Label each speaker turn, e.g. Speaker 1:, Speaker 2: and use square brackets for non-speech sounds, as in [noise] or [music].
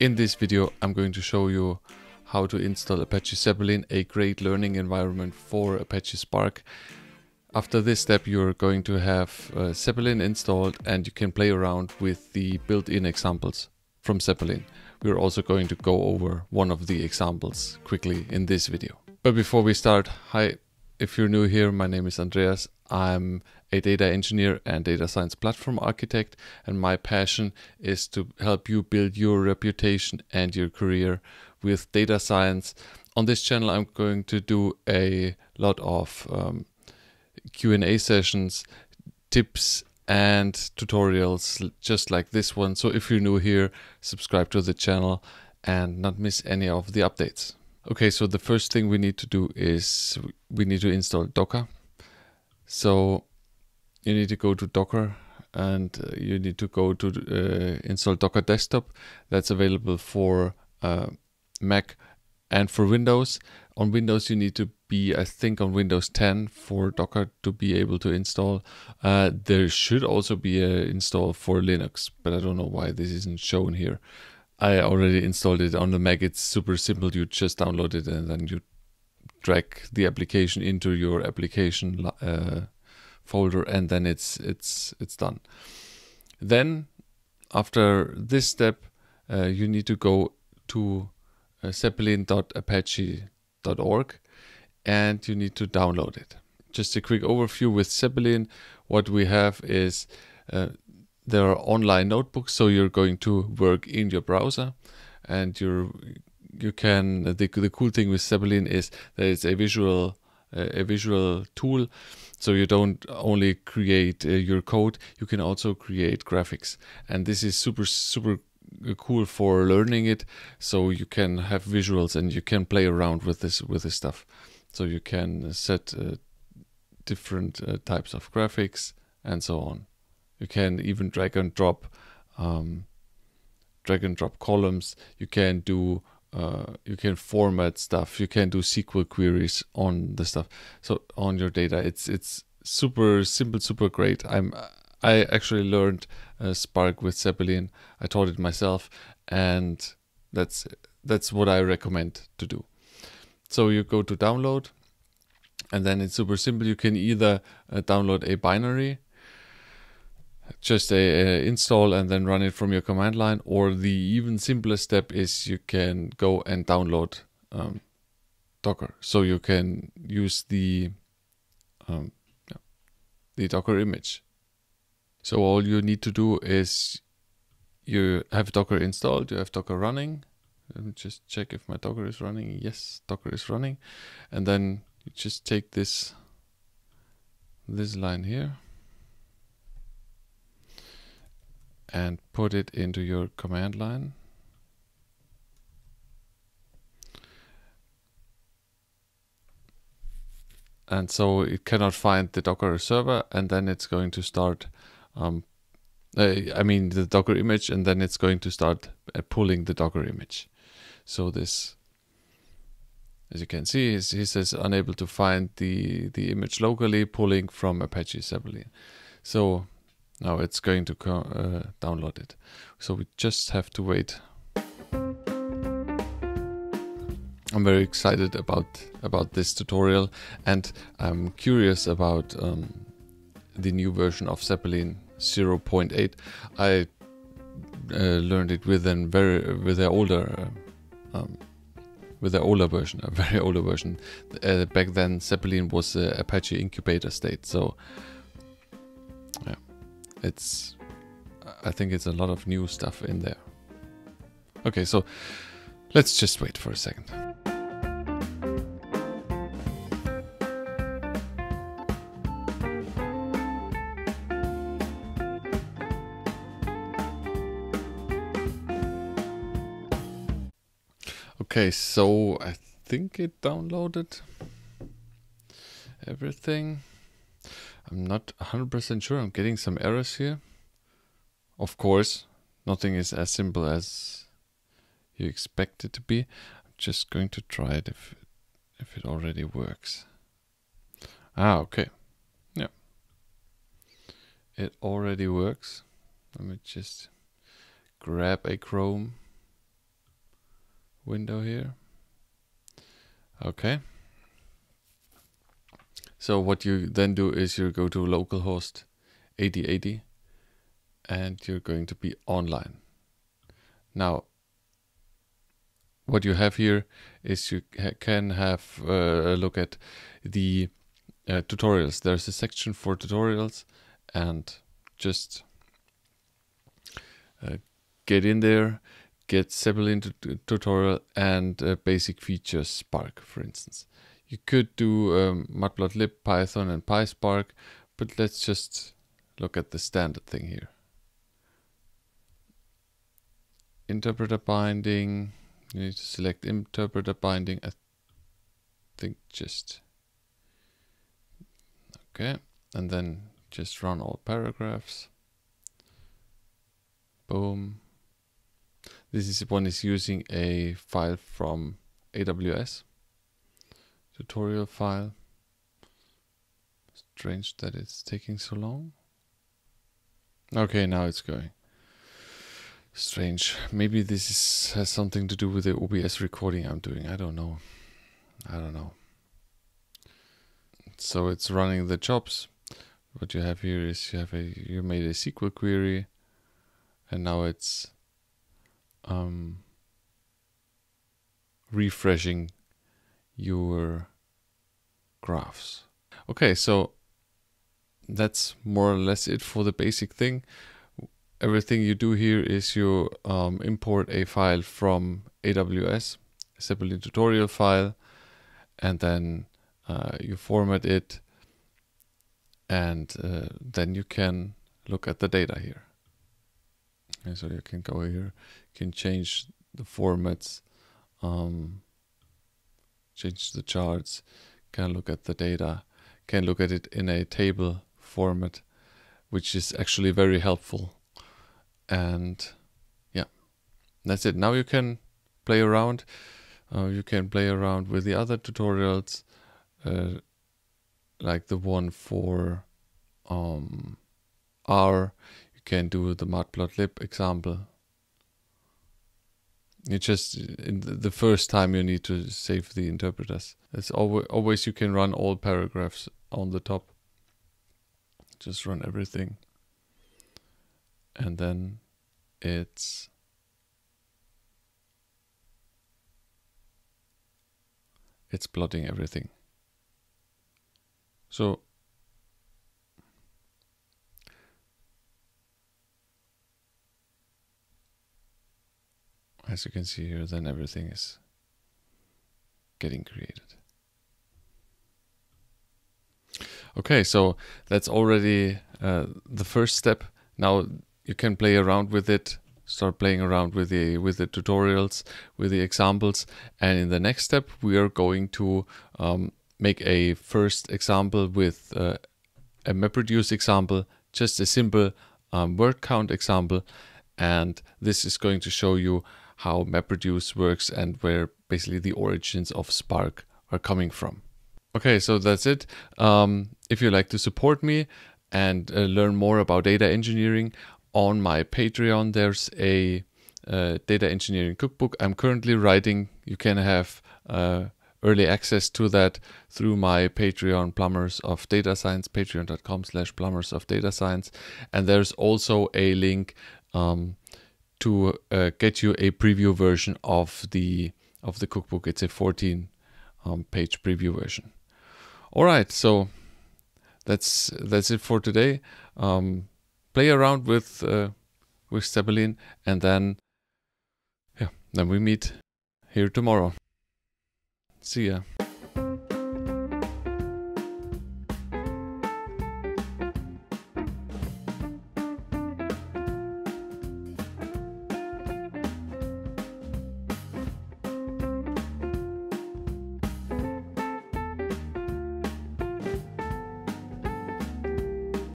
Speaker 1: In this video, I'm going to show you how to install Apache Zeppelin, a great learning environment for Apache Spark. After this step, you're going to have uh, Zeppelin installed and you can play around with the built-in examples from Zeppelin. We're also going to go over one of the examples quickly in this video. But before we start, hi, if you're new here, my name is Andreas. I'm a data engineer and data science platform architect, and my passion is to help you build your reputation and your career with data science. On this channel, I'm going to do a lot of um, Q&A sessions, tips and tutorials just like this one. So if you're new here, subscribe to the channel and not miss any of the updates. Okay, so the first thing we need to do is we need to install Docker. So you need to go to Docker and uh, you need to go to uh, install Docker Desktop. That's available for uh, Mac and for Windows. On Windows, you need to be, I think, on Windows 10 for Docker to be able to install. Uh, there should also be an install for Linux, but I don't know why this isn't shown here. I already installed it on the Mac. It's super simple. You just download it and then you drag the application into your application uh, folder, and then it's it's it's done. Then, after this step, uh, you need to go to uh, zeppelin.apache.org, and you need to download it. Just a quick overview with Zeppelin. What we have is uh, there are online notebooks, so you're going to work in your browser, and you're you can the, the cool thing with Zeppelin is that it's a visual uh, a visual tool. So you don't only create uh, your code you can also create graphics. And this is super super cool for learning it. So you can have visuals and you can play around with this with this stuff. So you can set uh, different uh, types of graphics and so on. You can even drag and drop um, drag and drop columns. You can do uh, you can format stuff. You can do SQL queries on the stuff. So on your data, it's it's super simple, super great. I'm I actually learned uh, Spark with Zeppelin. I taught it myself, and that's that's what I recommend to do. So you go to download, and then it's super simple. You can either uh, download a binary just a, a, install and then run it from your command line or the even simpler step is you can go and download um, docker. So you can use the um, the docker image. So all you need to do is you have docker installed you have docker running. Let me just check if my docker is running. Yes docker is running. And then you just take this this line here and put it into your command line. And so it cannot find the Docker server, and then it's going to start. Um, uh, I mean the Docker image, and then it's going to start uh, pulling the Docker image. So this, as you can see, he says unable to find the the image locally, pulling from Apache Zeppelin. So now it's going to uh, download it. So we just have to wait. I'm very excited about about this tutorial and I'm curious about um, the new version of Zeppelin 0.8. I uh, learned it with an very with an older uh, um, with an older version, a [laughs] very older version. Uh, back then, Zeppelin was Apache incubator state, so it's I think it's a lot of new stuff in there. Okay, so let's just wait for a second. Okay, so I think it downloaded everything. I'm not 100% sure. I'm getting some errors here. Of course, nothing is as simple as you expect it to be. I'm just going to try it if if it already works. Ah, okay. Yeah. It already works. Let me just grab a Chrome window here. Okay. So what you then do is you go to localhost 8080 and you're going to be online. Now, what you have here is you ha can have uh, a look at the uh, tutorials. There's a section for tutorials and just uh, get in there, get Zeppelin tutorial and uh, basic features Spark, for instance. You could do um, Matplotlib, Python, and PySpark, but let's just look at the standard thing here. Interpreter binding, you need to select interpreter binding. I think just, okay, and then just run all paragraphs. Boom. This is one is using a file from AWS tutorial file. Strange that it's taking so long. Okay, now it's going. Strange. Maybe this is, has something to do with the OBS recording I'm doing. I don't know. I don't know. So it's running the jobs. What you have here is you have a you made a SQL query, and now it's um, refreshing your graphs. Okay, so that's more or less it for the basic thing. Everything you do here is you um, import a file from AWS, a Zeppelin tutorial file, and then uh, you format it, and uh, then you can look at the data here. So you can go here, you can change the formats, um, change the charts, can look at the data, can look at it in a table format, which is actually very helpful. And yeah, that's it. Now you can play around. Uh, you can play around with the other tutorials, uh, like the one for um, R. You can do the matplotlib example you just the first time you need to save the interpreters. It's always always you can run all paragraphs on the top. Just run everything. And then it's it's plotting everything. So as you can see here, then everything is getting created. Okay, so that's already uh, the first step. Now you can play around with it, start playing around with the with the tutorials, with the examples, and in the next step we are going to um, make a first example with uh, a MapReduce example, just a simple um, word count example, and this is going to show you how MapReduce works and where basically the origins of Spark are coming from. Okay, so that's it. Um, if you'd like to support me and uh, learn more about data engineering, on my Patreon there's a uh, data engineering cookbook I'm currently writing. You can have uh, early access to that through my Patreon Plumbers of Data Science, patreon.com slash plumbers of data science. And there's also a link um, to uh, get you a preview version of the of the cookbook. It's a 14 um, page preview version. All right, so that's that's it for today. Um, play around with uh, with Zeppelin, and then yeah, then we meet here tomorrow. See ya.